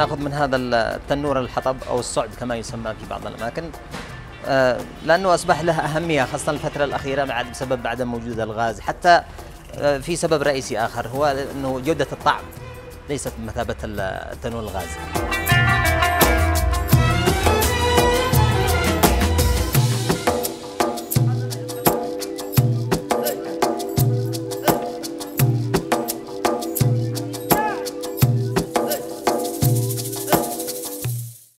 ناخذ من هذا التنور الحطب أو الصعد كما يسمى في بعض الأماكن. آه، لأنه أصبح له أهمية خاصة الفترة الأخيرة بعد بسبب عدم وجود الغاز. حتى آه، في سبب رئيسي آخر هو إنه جودة الطعم ليست بمثابه التنور الغاز